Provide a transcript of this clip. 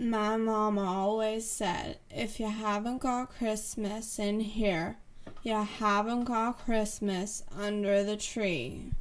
My mama always said, if you haven't got Christmas in here, you haven't got Christmas under the tree.